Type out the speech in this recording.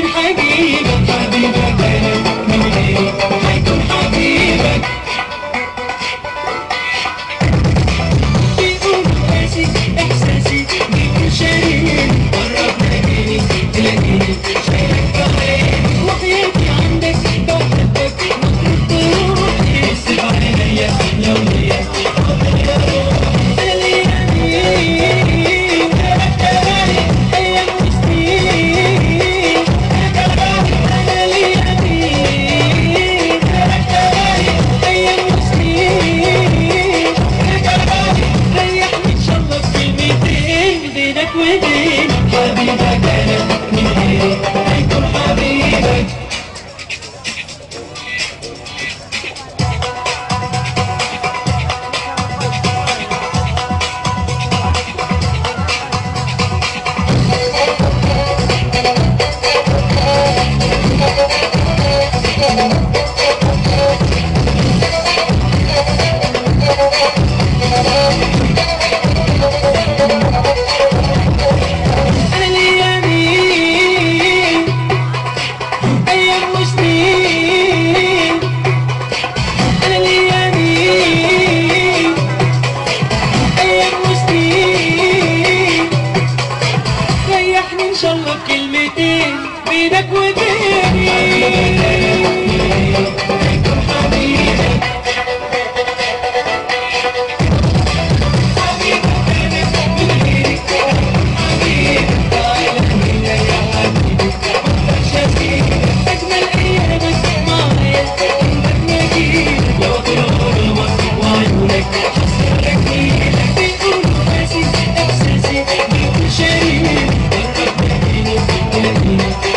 الحقيقة Swing Música